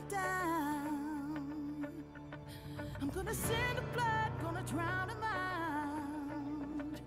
Me down, I'm gonna send the blood, gonna drown them out.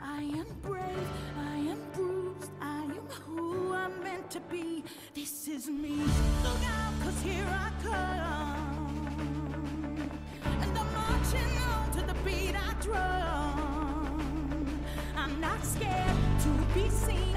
I am brave, I am bruised, I am who I'm meant to be. This is me. Look out, cause here I come. And I'm marching on to the beat I drum. I'm not scared to be seen.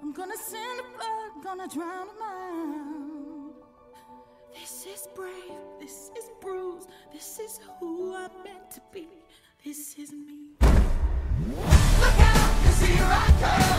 I'm gonna send a blood, gonna drown a out. This is brave, this is bruised, this is who I'm meant to be. This is me. Look out, 'cause here I come.